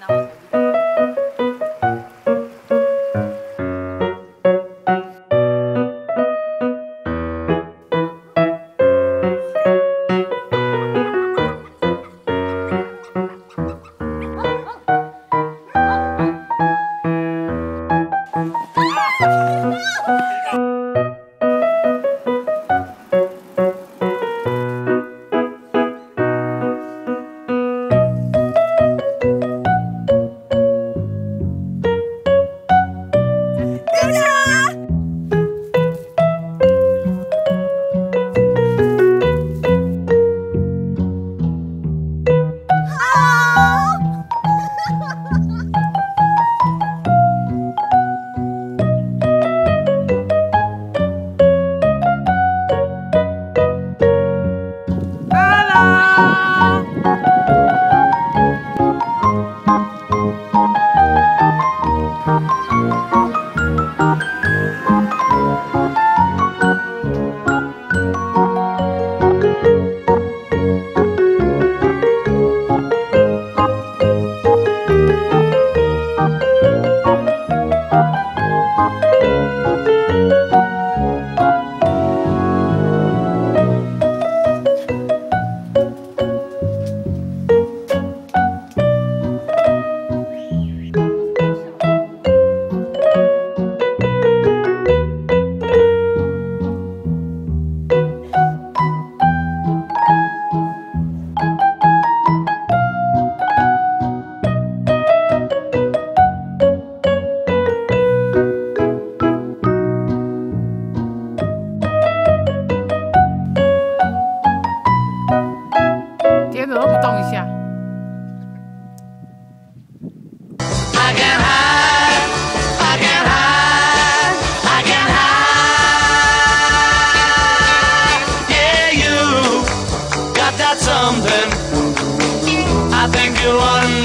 and got something. I think you'll understand.